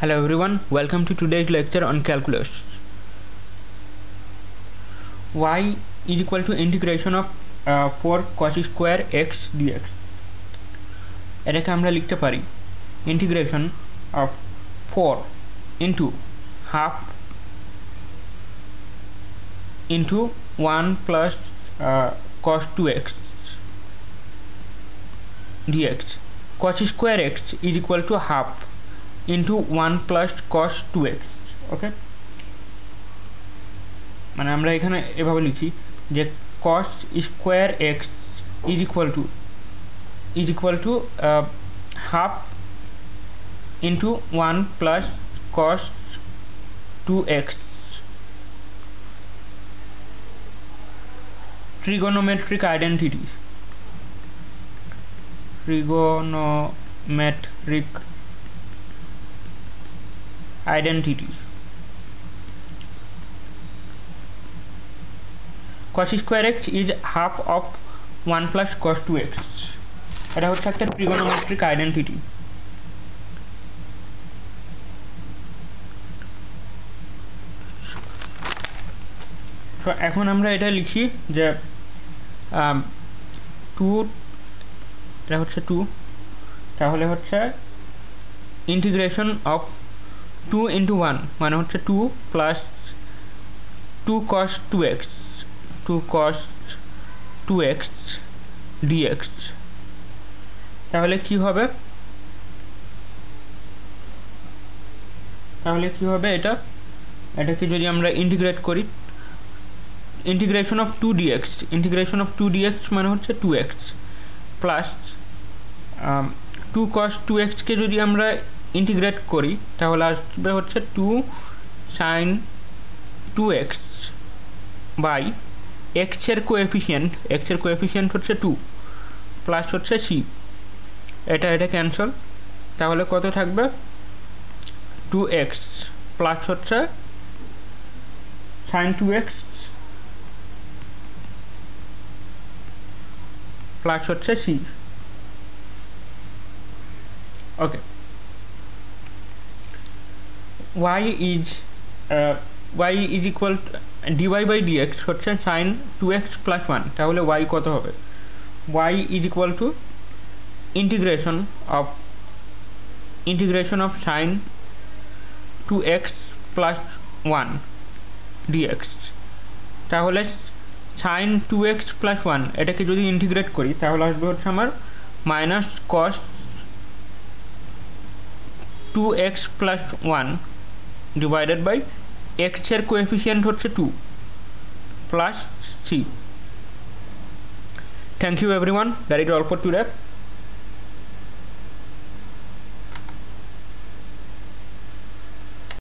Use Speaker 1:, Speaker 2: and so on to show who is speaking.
Speaker 1: Hello everyone, welcome to today's lecture on calculus. y is equal to integration of uh, 4 cos square x dx এটাকে আমরা লিখতে পারি integration of 4 into half into 1 plus cos 2x dx cos square x is equal to half into 1 plus cos 2x okay মানে আমরা এখানে এভাবে লিখি যে cos square x is equal to is equal to half into one plus cos two x trigonometric identity. Trigonometric identity. Cos square x is half of 1 plus cos 2x এটা হচ্ছে একটা trigonometric identity তো এখন আমরা এটা লিখি যে two এটা হচ্ছে টু তাহলে হচ্ছে integration of two into one মানে হচ্ছে two plus two cos two x two cos two x dx তাহলে কি হবে? তাহলে কি হবে এটা? এটাকে যদি আমরা ইন্টিগ্রেট করি integration of two d x integration of two d x মানে হচ্ছে two x plus two cos two এক্সকে যদি আমরা ইন্টিগ্রেট করি, তাহলে আসবে হচ্ছে two sine two x by এক্সের কোএফিসিয়েন্ট এক্সের কোএফিসিয়েন্ট হচ্ছে টু প্লাস হচ্ছে সি এটা এটা ক্যান্সেল তাহলে কত থাকবে? টু এক্স প্লাস হচ্ছে সাইন টু এক্স প্লাস হচ্ছে C okay y is uh, y is equal to dy by dx হচ্ছে sin 2x plus 1 তাহলে y কত হবে y is equal to integration of integration of sin 2x plus 1 dx তাহলে sin 2x plus 1 এটাকে যদি integrate করি তাহলে আসবে হচ্ছে আমার minus cos 2x plus 1 divided by x এর কোএফিসিয়েন্ট হচ্ছে 2 plus C thank you everyone that is all for today